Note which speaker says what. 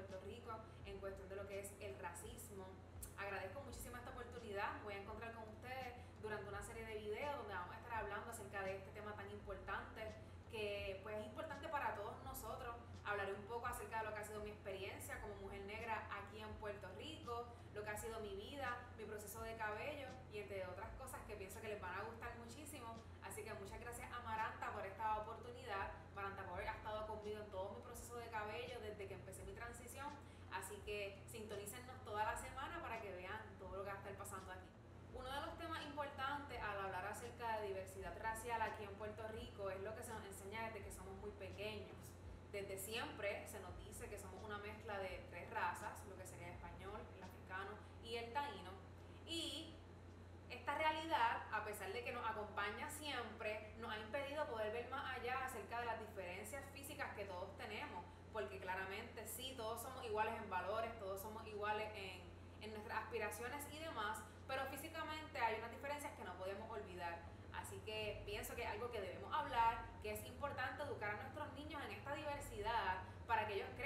Speaker 1: Puerto Rico en cuestión de lo que es el racismo. Agradezco muchísimo esta oportunidad. Voy a encontrar con ustedes durante una serie de videos donde vamos a estar hablando acerca de este tema tan importante que pues es importante para todos nosotros. Hablaré un poco acerca de lo que ha sido mi experiencia como mujer negra aquí en Puerto Rico, lo que ha sido mi vida, mi proceso de cabello y entre otras cosas que pienso que les van a gustar muchísimo. Así que muchas gracias a Maranta por esta oportunidad. Maranta Power ha estado conmigo en todo mi proceso de cabello desde que empecé mi transición. Así que sintonícennos toda la semana para que vean todo lo que va a estar pasando aquí. Uno de los temas importantes al de diversidad racial aquí en Puerto Rico es lo que se nos enseña desde que somos muy pequeños. Desde siempre se nos dice que somos una mezcla de tres razas, lo que sería el español, el africano y el taíno. Y esta realidad, a pesar de que nos acompaña siempre, nos ha impedido poder ver más allá acerca de las diferencias físicas que todos tenemos, porque claramente sí, todos somos iguales en valores, todos somos iguales en en nuestras aspiraciones y demás, pero físicamente hay unas diferencias que no podemos olvidar. Así que pienso que es algo que debemos hablar, que es importante educar a nuestros niños en esta diversidad para que crezcan